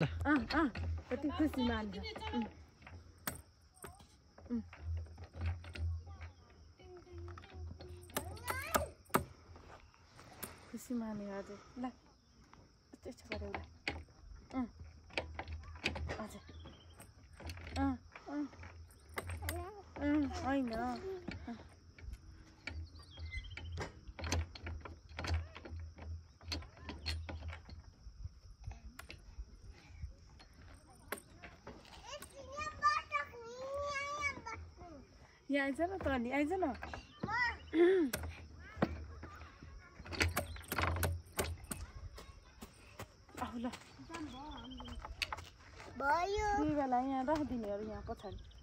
अँ अँ कति खुसी मान्छ. खुसी मान्यो हजुर ल यस्तो यस्तो गऱ्यो अँ हजुर यहाँ आइज न त अनि आइज न ल भयो दुई बेला यहाँ राखिदिनेहरू यहाँ पछाडि